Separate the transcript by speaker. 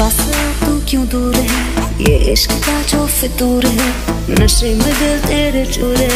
Speaker 1: पास तू क्यों दूर है? ये इश्क का जो फितूर है, नशे में दिल तेरे चूरे